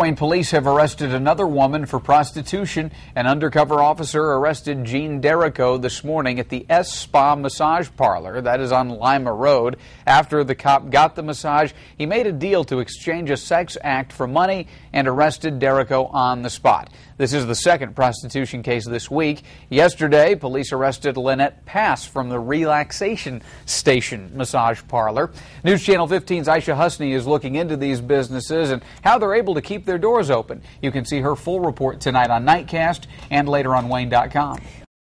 Wayne police have arrested another woman for prostitution. An undercover officer arrested Jean Derrico this morning at the Sun Spa Massage Parlor, that is on Lima Road. After the cop got the massage, he made a deal to exchange a sex act for money and arrested Derrico on the spot. This is the second prostitution case this week. Yesterday, police arrested Lynette Pass from the Relaxation Station Massage Parlor. News Channel 15's Aisha Husney is looking into these businesses and how they're able to keep their doors open. You can see her full report tonight on Nightcast and later on WANE.com.